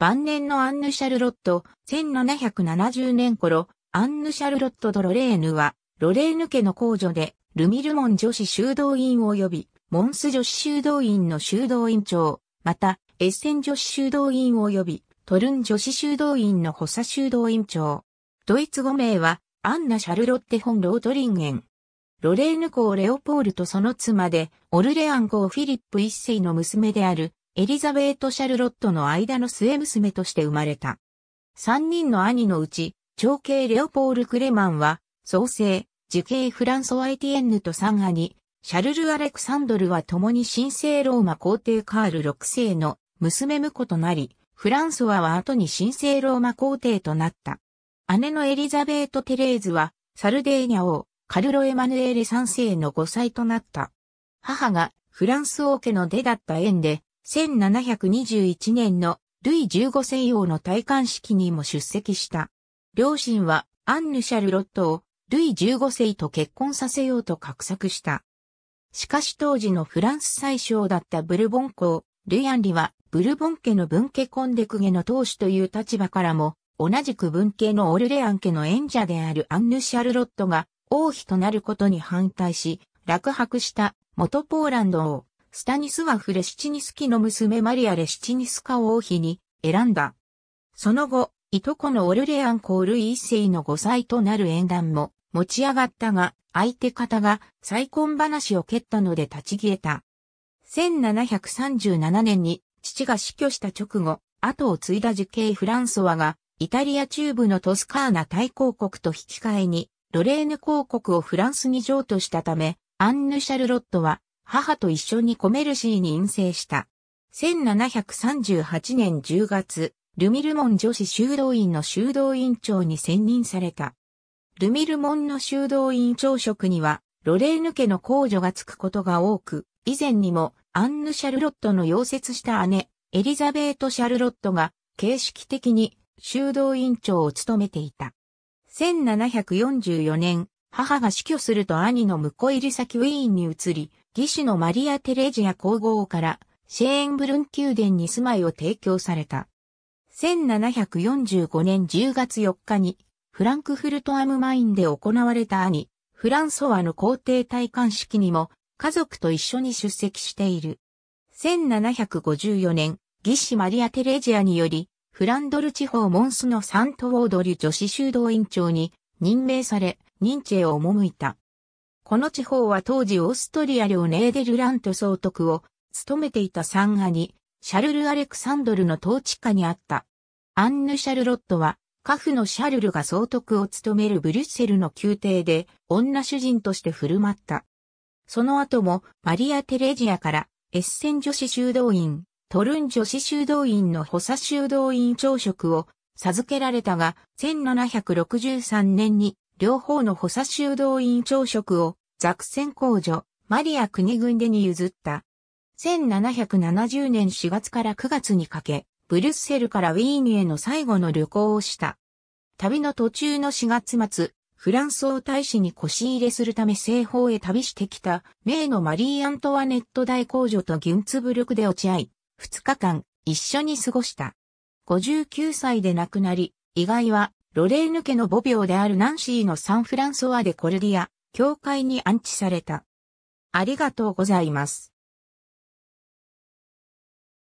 晩年のアンヌ・シャルロット、1770年頃、アンヌ・シャルロット・ド・ロレーヌは、ロレーヌ家の公女で、ルミルモン女子修道院及び、モンス女子修道院の修道院長、また、エッセン女子修道院及び、トルン女子修道院の補佐修道院長。ドイツ語名は、アンナ・シャルロッテ・フォン・ロートリンゲン。ロレーヌ公レオポールとその妻で、オルレアン公フィリップ一世の娘である、エリザベート・シャルロットの間の末娘として生まれた。三人の兄のうち、長兄レオポール・クレマンは、創生、受刑フランソワ・エティエンヌと三兄、シャルル・アレクサンドルは共に神聖ローマ皇帝カール6世の娘婿となり、フランソワは後に神聖ローマ皇帝となった。姉のエリザベート・テレーズは、サルデーニャ王、カルロ・エマヌエーレ3世の5歳となった。母がフランス王家の出だった縁で、1721年のルイ15世王の戴冠式にも出席した。両親はアンヌ・シャルロットをルイ15世と結婚させようと画策した。しかし当時のフランス最小だったブルボン公、ルイアンリはブルボン家の文家コンデクゲの当主という立場からも、同じく文系のオルレアン家の演者であるアンヌ・シャルロットが王妃となることに反対し、落泊した元ポーランド王、スタニスワフ・レシチニスキの娘マリア・レシチニスカ王妃に選んだ。その後、いとこのオルレアン公ル一世の5歳となる縁談も持ち上がったが、相手方が再婚話を蹴ったので立ち消えた。1737年に父が死去した直後、後を継いだ受刑フランソワが、イタリア中部のトスカーナ大公国と引き換えに、ロレーヌ公国をフランスに譲渡したため、アンヌ・シャルロットは、母と一緒にコメルシーに陰性した。1738年10月、ルミルモン女子修道院の修道院長に選任された。ルミルモンの修道院長職には、ロレーヌ家の公女がつくことが多く、以前にもアンヌ・シャルロットの溶接した姉、エリザベート・シャルロットが形式的に修道院長を務めていた。1744年、母が死去すると兄の婿入り先ウィーンに移り、義手のマリア・テレジア皇后からシェーンブルン宮殿に住まいを提供された。1745年10月4日にフランクフルトアムマインで行われた兄、フランソワの皇帝戴冠式にも家族と一緒に出席している。1754年、義士マリア・テレジアにより、フランドル地方モンスのサントウォードリュ女子修道院長に任命され、認知へ赴いた。この地方は当時オーストリア領ネーデルラント総督を務めていた三兄、シャルル・アレクサンドルの統治下にあった。アンヌ・シャルロットは、カフのシャルルが総督を務めるブリュッセルの宮廷で女主人として振る舞った。その後もマリア・テレジアからエッセン女子修道院、トルン女子修道院の補佐修道院朝食を授けられたが、1763年に両方の補佐修道院朝食をザクセン公女、マリア国軍でに譲った。1770年4月から9月にかけ、ブリュッセルからウィーンへの最後の旅行をした。旅の途中の4月末、フランスを大使に腰入れするため西方へ旅してきた、名のマリー・アントワネット大公女とギュンツブルクで落ち合い、2日間一緒に過ごした。59歳で亡くなり、意外はロレーヌ家の母病であるナンシーのサンフランソワでコルディア、教会に安置された。ありがとうございます。